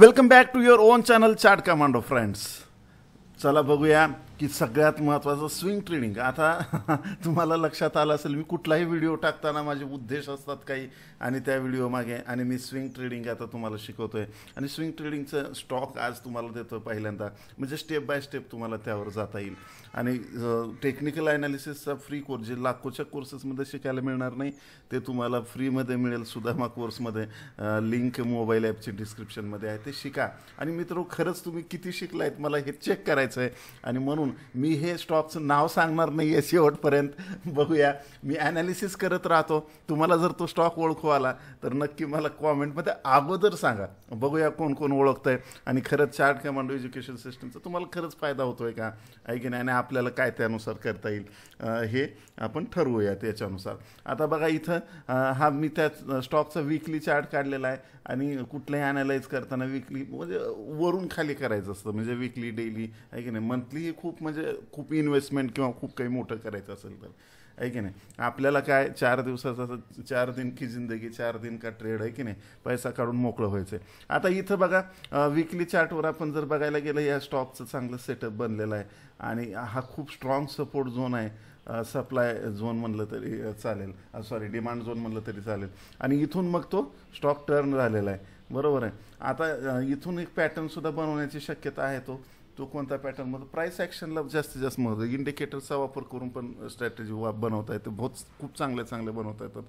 Welcome back to your own channel chart commando friends चला बघूया. की सगळ्यात महत्त्वाचं स्विंग ट्रेडिंग आता तुम्हाला लक्षात आलं असेल मी कुठलाही व्हिडिओ टाकताना माझे उद्देश असतात काही आणि त्या व्हिडिओ मागे आणि मी स्विंग ट्रेडिंग आता तुम्हाला शिकवतोय. आणि स्विंग ट्रेडिंगचं स्टॉक आज तुम्हाला देतो पहिल्यांदा. म्हणजे स्टेप बाय स्टेप तुम्हाला त्यावर जाता येईल. आणि टेक्निकल ॲनालिसिसचा फ्री कोर्स जे लाखोच्या कोर्सेसमध्ये शिकायला मिळणार नाही ते तुम्हाला फ्रीमध्ये मिळेल सुधामा कोर्समध्ये लिंक मोबाईल ॲपची डिस्क्रिप्शनमध्ये आहे ते शिका. आणि मित्र खरंच तुम्ही किती शिकलायत मला हे चेक करायचं आहे आणि म्हणून मी हे स्टॉकचं नाव सांगणार नाही आहे शेवटपर्यंत. बघूया. मी ॲनालिसिस करत राहतो. तुम्हाला जर तो स्टॉक ओळखू आला तर नक्की मला कॉमेंटमध्ये अगोदर सांगा. बघूया कोण कोण ओळखतं आहे आणि खरंच चार्ट कमांडो एज्युकेशन सिस्टमचा तुम्हाला खरंच फायदा होतो आहे का? आहे की नाही आणि आपल्याला काय त्यानुसार करता येईल? हे आपण ठरवूया त्याच्यानुसार. आता बघा इथं हा मी त्या स्टॉकचा वीकली चार्ट काढलेला आहे. आणि कुठलंही ॲनालाइज करताना विकली म्हणजे वरून खाली करायचं असतं. म्हणजे विकली डेली आहे की नाही मंथली खूप म्हणजे खूप इन्व्हेस्टमेंट किंवा खूप काही मोठं करायचं असेल तर. आहे की नाही? आपल्याला काय चार दिवसाचा चार दिन की जिंदगी चार दिन का ट्रेड आहे की नाही? पैसा काढून मोकळं व्हायचं आहे आता इथं बघा विकली चार्टवर आपण जर बघायला गेलं या स्टॉकचं चांगलं सेटअप बनलेलं आहे. आणि हा खूप स्ट्रॉंग सपोर्ट झोन आहे. सप्लाय झोन म्हणलं तरी चालेल. सॉरी डिमांड झोन म्हणलं तरी चालेल. आणि इथून मग तो स्टॉक टर्न झालेला आहे. बरोबर आहे? आता इथून एक पॅटर्नसुद्धा बनवण्याची शक्यता आहे तो. तो कोणता पॅटर्नमध्ये प्राईस ॲक्शनला जास्तीत जास्त महत्त्व इंडिकेटरचा वापर करून पण स्ट्रॅटेजी वा बनवता येते. बहुत खूप चांगले चांगले बनवता येतात.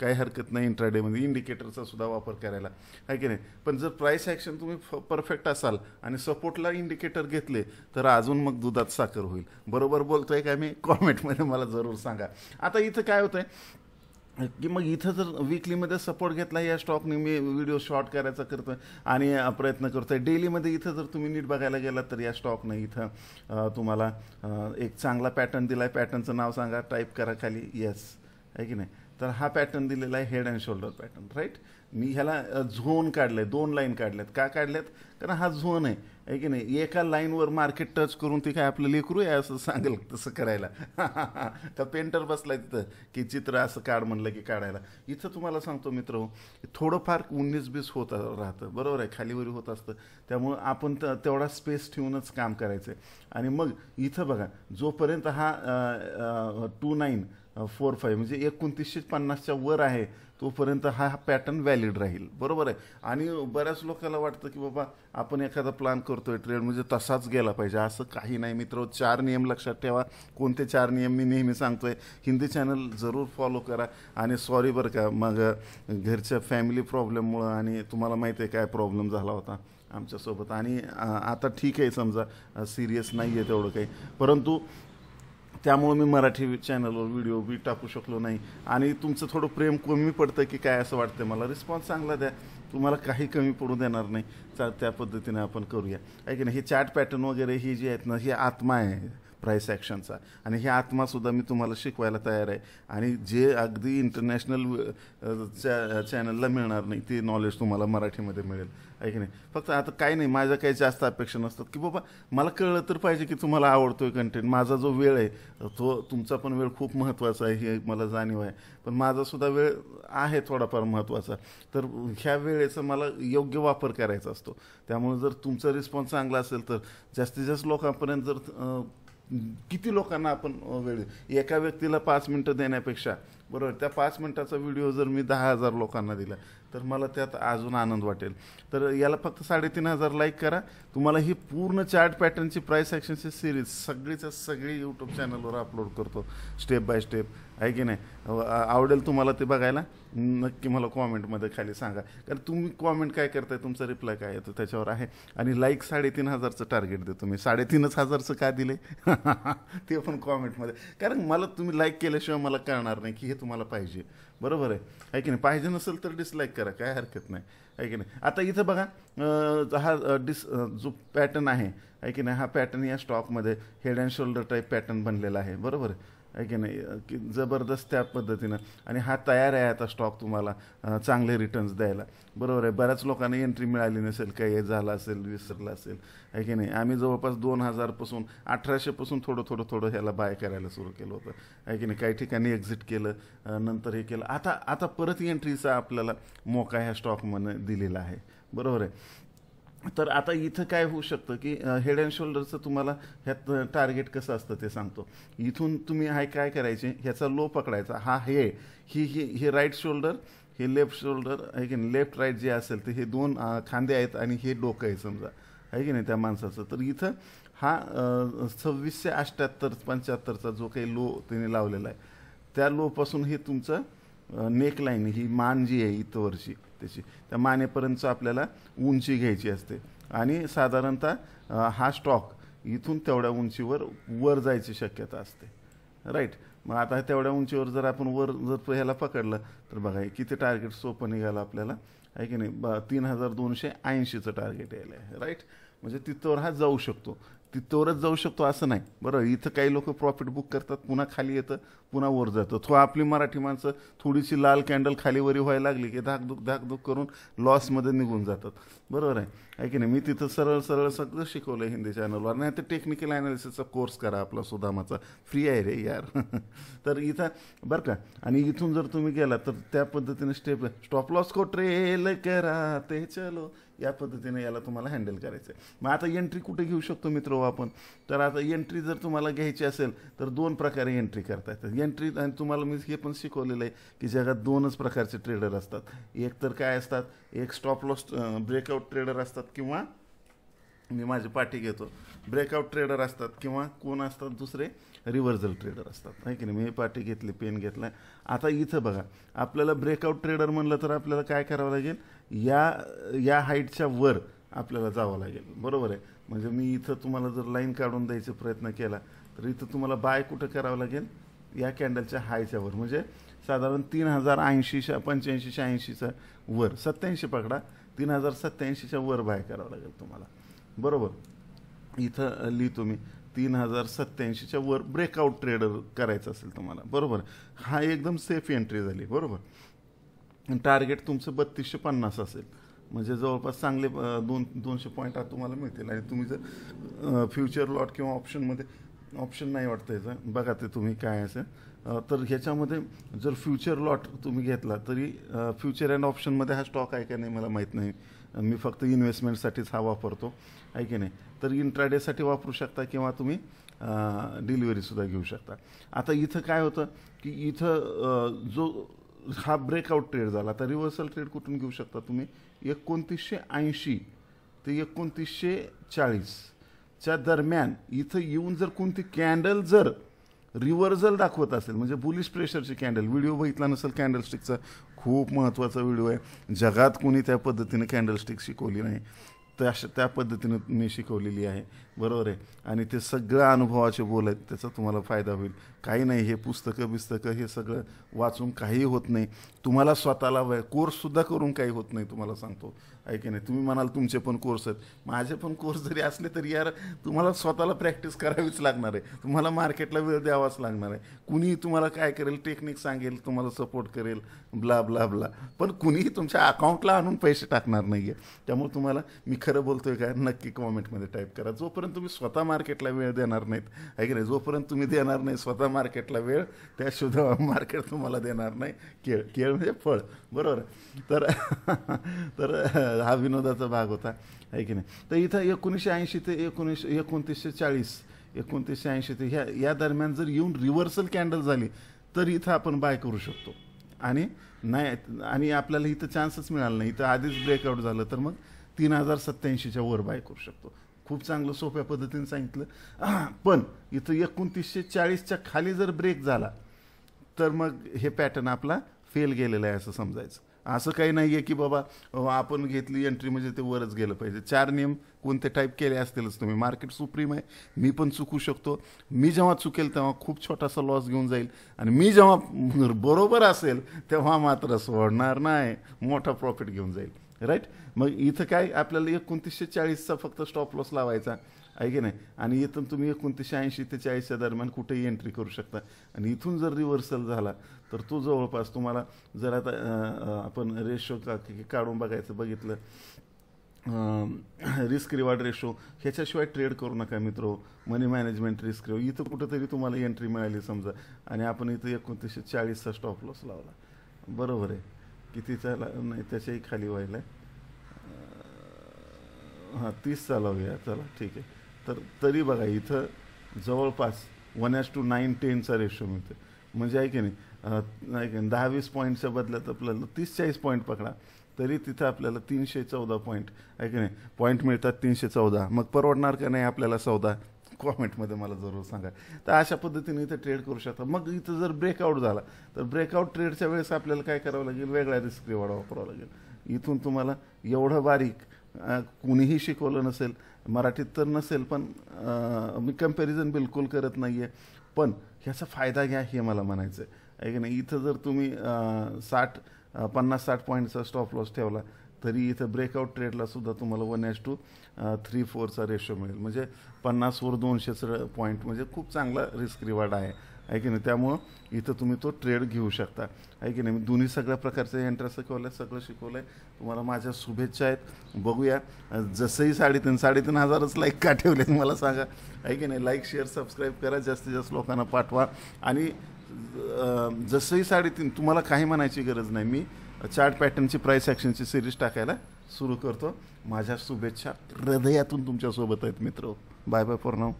काही हरकत नाही इंट्राडेमध्ये इंडिकेटरचा सुद्धा वापर करायला. आहे की नाही? पण जर प्राईस ॲक्शन तुम्ही परफेक्ट असाल आणि सपोर्टला इंडिकेटर घेतले तर अजून मग दुधात साखर होईल. बरोबर बोलतोय का मी? कॉमेंटमध्ये मला जरूर सांगा. आता इथं काय होतंय? की मग इथं जर विकलीमध्ये सपोर्ट घेतला या स्टॉकने मी व्हिडिओ शॉर्ट करायचा करतोय आणि प्रयत्न करतोय. डेलीमध्ये इथं जर तुम्ही नीट बघायला गेलात तर या स्टॉकने इथं तुम्हाला एक चांगला पॅटर्न दिला आहे पॅटर्नचं नाव सांगा टाईप करा खाली. येस आहे की नाही? तर हा पॅटर्न दिलेला आहे head and shoulder pattern right मी ह्याला झोन काढले दोन लाईन काढल्यात का काढल्यात कारण हा झोन आहे आहे की नाही? एका लाईनवर मार्केट टच करून ती काय आपलं लेकरू आहे असं सांगेल तसं करायला. का पेंटर बसलाय तिथं की चित्र असं काढ म्हणलं की काढायला. इथं तुम्हाला सांगतो मित्र थोडंफार उन्नीस बीस होत राहतं बरोबर आहे? खालीवरी होत असतं. त्यामुळं आपण त तेवढा स्पेस ठेवूनच काम करायचं आहे आणि मग इथं बघा जोपर्यंत हा टू नाईन फोर फाईव्ह म्हणजे एकोणतीसशे पन्नासच्या वर आहे. तोपर्यंत हा पॅटर्न व्हॅलिड राहील. बरोबर आहे? आणि बऱ्याच लोकांना वाटतं की बाबा आपण एखादा प्लॅन करतोय ट्रेड म्हणजे तसाच गेला पाहिजे. असं काही नाही मित्र चार नियम लक्षात ठेवा. कोणते चार नियम मी नेहमी सांगतोय हिंदी चॅनल जरूर फॉलो करा. आणि सॉरी बरं का मग घरच्या फॅमिली प्रॉब्लेममुळं आणि तुम्हाला माहिती आहे काय प्रॉब्लेम झाला होता आमच्यासोबत. आणि आता ठीक आहे समजा सिरियस नाही आहे तेवढं काही. परंतु त्यामुळं मी मराठी चॅनलवर व्हिडिओ बी टाकू शकलो नाही. आणि तुमचं थोडं प्रेम कमी पडतं की काय असं वाटतं मला? रिस्पॉन्स चांगला द्या. तुम्हाला काही कमी पडू देणार नाही. चा त्या पद्धतीने आपण करूया. आहे की नाही हे चॅट पॅटर्न वगैरे ही जी आहेत ना ही आत्मा आहे. प्राईस ॲक्शनचा आणि हे आत्मासुद्धा मी तुम्हाला शिकवायला तयार आहे. आणि जे अगदी इंटरनॅशनल चॅ चॅनलला मिळणार नाही ते नॉलेज तुम्हाला मराठीमध्ये मिळेल. आहे की नाही? फक्त आता काही नाही माझ्या काही जास्त अपेक्षा नसतात की बाबा मला कळलं तर पाहिजे की तुम्हाला आवडतोय कंटेंट माझा जो वेळ आहे तो तुमचा पण वेळ खूप महत्त्वाचा आहे हे मला जाणीव आहे. पण माझासुद्धा वेळ आहे थोडाफार महत्त्वाचा तर ह्या वेळेचा मला योग्य वापर करायचा असतो. त्यामुळे जर तुमचा रिस्पॉन्स चांगला असेल तर जास्तीत जास्त लोकांपर्यंत जर किती लोकांना आपण वेळ एका व्यक्तीला पाच मिनटं देण्यापेक्षा बरोबर. त्या पाच मिनटाचा व्हिडिओ जर मी दहा हजार लोकांना दिला तर मला त्यात अजून आनंद वाटेल. तर याला फक्त साडेतीन हजार लाईक करा. तुम्हाला ही पूर्ण चार्ट पॅटर्नची प्राईस ॲक्शनची सिरीज सगळीच्या सगळी यूट्यूब चॅनलवर अपलोड करतो. स्टेप बाय स्टेप आहे की नाही? आवडेल तुम्हाला ते बघायला? नक्की मला कॉमेंटमध्ये खाली सांगा. कारण तुम्ही कॉमेंट काय करताय तुमचा रिप्लाय काय येतो त्याच्यावर आहे. आणि लाईक साडेतीन हजारचं टार्गेट देतो मी. साडेतीनच हजारचं का दिले? ते पण कॉमेंटमध्ये कारण मला तुम्ही लाईक केल्याशिवाय मला कळणार नाही की हे तुम्हाला पाहिजे. बरोबर आहे. आहे की नाही? पाहिजे नसेल तर डिसलाईक करा काय हरकत नाही. आहे की नाही? आता इथं बघा हा डिस जो पॅटर्न आहे आहे की नाही? हा पॅटर्न या स्टॉकमध्ये head and shoulder type pattern बनलेला आहे. बरोबर आहे. आहे की नाही? की जबरदस्त त्या पद्धतीनं. आणि हा तयार आहे आता स्टॉक तुम्हाला चांगले रिटर्न्स द्यायला. बरोबर आहे. बऱ्याच लोकांना एंट्री मिळाली नसेल काही झालं असेल विसरलं असेल आहे की नाही? आम्ही जवळपास दोन हजारपासून अठराशेपासून थोडं थोडं थोडं ह्याला बाय करायला सुरू केलं होतं आहे की नाही? काही ठिकाणी एक्झिट केलं नंतर हे केलं. आता आता परत एंट्रीचा आपल्याला मोका ह्या स्टॉकमध्ये दिलेला आहे. बरोबर आहे. तर आता इथं काय होऊ शकतं की हेड अँड शोल्डरचं तुम्हाला ह्यात टार्गेट कसं असतं ते सांगतो. इथून तुम्ही हाय काय करायचे ह्याचा लो पकडायचा. हा हे ही हे राईट शोल्डर हे लेफ्ट शोल्डर आहे की नाही लेफ्ट राईट जे असेल ते हे दोन खांदे आहेत आणि हे डोकं आहे समजा. आहे की नाही त्या माणसाचं. तर इथं हा सव्वीसशे अठ्ठ्याहत्तर पंच्याहत्तरचा जो काही लो त्याने लावलेला आहे त्या लोपासून हे तुमचं नेकलाईन ही मान जी आहे इथवरची त्याची. त्या मानेपर्यंत आपल्याला उंची घ्यायची असते. आणि साधारणतः हा स्टॉक इथून तेवढ्या उंचीवर वर जायची शक्यता असते. राईट मग आता तेवढ्या उंचीवर जर आपण वर जर ह्याला पकडलं तर बघा किती टार्गेट सोपं निघालं आपल्याला. आहे की नाही? ब तीन हजार दोनशे ऐंशीचं टार्गेट यायला आहे. राईट म्हणजे तिथवर हा जाऊ शकतो. तिथवरच जाऊ शकतो असं नाही. बरं इथं काही लोक प्रॉफिट बुक करतात पुन्हा खाली येतं पुन्हा वर जातं. तो आपली मराठी माणसं थोडीशी लाल कॅन्डल खाली वरी व्हायला लागली की धाकधूक धाकधूक करून लॉसमध्ये निघून जातात. बरोबर आहे? आहे की नाही? मी तिथं सरळ सरळ सगळं शिकवलं हिंदी चॅनलवर नाही तर टेक्निकल अनालिसिसचा कोर्स करा आपला सुदामाचा. फ्री आहे रे यार. तर इथं बरं का? आणि इथून जर तुम्ही गेला तर त्या पद्धतीने स्टेप स्टॉप लॉस को ट्रेल करा. ते चलो. या पद्धतीने याला तुम्हाला हँडल करायचं आहे मग आता एंट्री कुठे घेऊ शकतो मित्र हो आपण? तर आता एंट्री जर तुम्हाला घ्यायची असेल तर दोन प्रकारे एंट्री करता येतात. एंट्री आणि तुम्हाला मी हे पण शिकवलेलं आहे की जगात दोनच प्रकारचे ट्रेडर असतात. एक तर काय असतात? एक स्टॉप लॉस ब्रेकआउट ट्रेडर असतात किंवा मी माझी पाठी घेतो. ब्रेकआउट ट्रेडर असतात किंवा कोण असतात दुसरे? रिव्हर्सल ट्रेडर असतात. आहे की नाही? मी पाठी घेतली पेन घेतला. आता इथं बघा. आपल्याला ब्रेकआउट ट्रेडर म्हणलं तर आपल्याला काय करावं लागेल? या या हाईटच्या वर आपल्याला जावं लागेल. बरोबर आहे? म्हणजे मी इथं तुम्हाला जर लाईन काढून द्यायचा प्रयत्न केला तर इथं तुम्हाला बाय कुठं करावं लागेल? या कॅन्डलच्या हायच्या वर. म्हणजे साधारण तीन हजार ऐंशीच्या पंच्याऐंशीच्या ऐंशीच्या वर. सत्याऐंशी पकडा. तीन हजार सत्याऐंशीच्या वर बाय करावं लागेल तुम्हाला. बरोबर. इथं लिहितो मी तीन हजार सत्याऐंशीच्या वर ब्रेकआउट ट्रेडर करायचं असेल तुम्हाला. बरोबर. हा एकदम सेफ एंट्री झाली. बरोबर. टार्गेट तुमचं बत्तीसशे पन्नास असेल. म्हणजे जवळपास चांगले दोन दोनशे पॉईंट आज तुम्हाला मिळतील. आणि तुम्ही जर फ्युचर लॉट किंवा ऑप्शनमध्ये ऑप्शन नाही वाटतं याचं. बघा ते तुम्ही काय असेल तर ह्याच्यामध्ये जर फ्युचर लॉट तुम्ही घेतला तरी फ्युचर अँड ऑप्शनमध्ये हा स्टॉक आहे का नाही मला माहीत नाही. मी फक्त इन्व्हेस्टमेंटसाठीच हा वापरतो. आहे की नाही? तर इंट्राडेसाठी वापरू शकता किंवा तुम्ही डिलिव्हरीसुद्धा घेऊ शकता. आता इथं काय होतं की इथं जो हा ब्रेकआउट ट्रेड झाला आता रिव्हर्सल ट्रेड कुठून घेऊ शकता तुम्ही? एकोणतीसशे ऐंशी ते एकोणतीसशे चाळीस. च्या दरम्यान इथं येऊन जर कोणती कॅन्डल जर रिव्हर्सल दाखवत असेल म्हणजे बुलिश प्रेशरची कॅन्डल व्हिडिओ बघितला नसेल कॅन्डलस्टिकचा खूप महत्त्वाचा व्हिडिओ आहे. जगात कोणी त्या पद्धतीने कॅन्डलस्टिक शिकवली नाही. त्या त्या पद्धतीनं मी शिकवलेली आहे. बरोबर आहे? आणि ते सगळं अनुभवाचे बोल आहेत त्याचा तुम्हाला फायदा होईल. काही नाही हे पुस्तकं बिस्तकं हे सगळं वाचून काही होत नाही. तुम्हाला स्वतःला कोर्ससुद्धा करून काही होत नाही तुम्हाला सांगतो. आहे की नाही? तुम्ही म्हणाल तुमचे पण कोर्स आहेत. माझे पण कोर्स जरी असले तरी यार तुम्हाला स्वतःला प्रॅक्टिस करावीच लागणार आहे. तुम्हाला मार्केटला वेळ द्यावाच लागणार आहे. कुणीही तुम्हाला काय करेल टेक्निक सांगेल तुम्हाला सपोर्ट करेल ब्ला ब्ला ब्ला पण कुणीही तुमच्या अकाउंटला आणून पैसे टाकणार नाही आहे त्यामुळे तुम्हाला मी खरं बोलतोय का नक्की कॉमेंटमध्ये टाईप करा. जोपर्यंत तुम्ही स्वतः मार्केटला वेळ देणार नाहीत आहे की नाही? जोपर्यंत तुम्ही देणार नाही स्वतः मार्केटला वेळ त्या सुद्धा मार्केट तुम्हाला देणार नाही. केळ केळ म्हणजे फळ. बरोबर? तर तर हा विनोदाचा भाग होता आहे की नाही? तर इथं एकोणीसशे ऐंशी ते एकोणीसशे एकोणतीसशे चाळीस एकोणतीसशे ऐंशी ते ह्या या दरम्यान जर येऊन रिव्हर्सल कॅन्डल झाली तर इथं आपण बाय करू शकतो. आणि नाही आणि आपल्याला इथं चान्सच मिळाला नाही. इथं आधीच ब्रेकआउट झालं तर मग तीन हजार सत्याऐंशीच्या वर बाय करू शकतो. खूप चांगलं सोप्या पद्धतीने सांगितलं. पण इथं एकोणतीसशे चाळीसच्या खाली जर ब्रेक झाला तर मग हे पॅटर्न आपला फेल गेलेला आहे असं समजायचं. असं काही नाही आहे की बाबा आपण घेतली एंट्री म्हणजे ते वरच गेलं पाहिजे. चार नियम कोणते टाईप केले असतीलच तुम्ही. मार्केट सुप्रीम आहे. मी पण चुकू शकतो. मी जेव्हा चुकेल तेव्हा खूप छोटासा लॉस घेऊन जाईल. आणि मी जेव्हा बरोबर असेल तेव्हा मात्र सोडणार नाही. मोठा प्रॉफिट घेऊन जाईल. राईट मग इथं काय? आपल्याला एकोणतीसशे चाळीसचा फक्त स्टॉप लॉस लावायचा. आहे की नाही? आणि इथून तुम्ही एकोणतीसशे ऐंशी ते चाळीसच्या दरम्यान कुठेही एंट्री करू शकता. आणि इथून जर रिव्हर्सल झाला तर तो जवळपास तुम्हाला जर आता आपण रेशो का काढून बघायचं बघितलं रिस्क रिवॉर्ड रेशो ह्याच्याशिवाय ट्रेड करू नका मित्र. मनी मॅनेजमेंट रिस्क इथं कुठंतरी तुम्हाला एंट्री मिळाली समजा. आणि आपण इथं एकोणतीसशे चाळीसचा स्टॉप लॉस लावला. बरोबर आहे. कितीचा चाला नाही त्याच्याही खाली व्हायला. हां तीस चालवूया चला ठीक आहे. तर तरी बघा इथं जवळपास वन एस टू नाईन टेनचा रेशो मिळतो म्हणजे आहे की नाही नाही की नाही, दहा वीस पॉईंटच्या बदल्यात आपल्याला तीस चाळीस पॉईंट पकडा. तरी तिथं आपल्याला तीनशे चौदा पॉईंट आहे की नाही पॉईंट मिळतात तीनशे चौदा. मग परवडणार का नाही आपल्याला चौदा? कॉमेंटमध्ये मला जरूर सांगा. तर अशा पद्धतीने इथं ट्रेड करू शकता. मग इथं जर ब्रेकआउट झाला तर ब्रेकआउट ट्रेडच्या वेळेस आपल्याला काय करावं लागेल? वेगळा रिस्क रिवॉर्ड वापरावा लागेल. इथून तुम्हाला एवढं बारीक कुणीही शिकवलं नसेल मराठीत तर नसेल पण मी कंपॅरिझन बिलकुल करत नाही आहे पण ह्याचा फायदा घ्या हे मला म्हणायचं आहे की नाही? इथं जर तुम्ही साठ पन्नास साठ पॉईंटचा स्टॉप लॉस ठेवला तरी इथं ब्रेकआउट ट्रेडला सुद्धा तुम्हाला वन एस टू थ्री फोरचा रेशो मिळेल. म्हणजे पन्नासवर दोनशेचं पॉईंट म्हणजे खूप चांगला रिस्क रिवॉर्ड आहे. आहे की नाही? त्यामुळं इथं तुम्ही तो ट्रेड घेऊ शकता. आहे की नाही? मी दोन्ही सगळ्या प्रकारचे एंट्रा शिकवलं आहे सगळं शिकवलं आहे तुम्हाला माझ्या शुभेच्छा आहेत. बघूया. जसंही साडेतीन साडेतीन हजारच लाईक का ठेवले मला सांगा. आहे की नाही? लाईक शेअर सबस्क्राईब करा. जास्तीत जास्त लोकांना पाठवा. आणि जसंही साडेतीन तुम्हाला काही म्हणायची गरज नाही. मी चार्ट पॅटर्नची प्राईस ॲक्शनची सिरीज टाकायला सुरू करतो. माझ्या शुभेच्छा. हृदयातून तुमच्यासोबत आहेत मित्र. Bye bye for now